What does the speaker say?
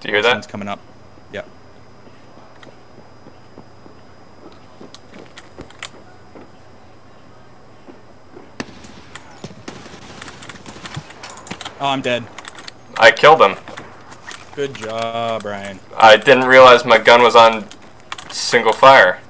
Do you hear that? One's coming up. Yeah. Oh, I'm dead. I killed him. Good job, Brian. I didn't realize my gun was on single fire.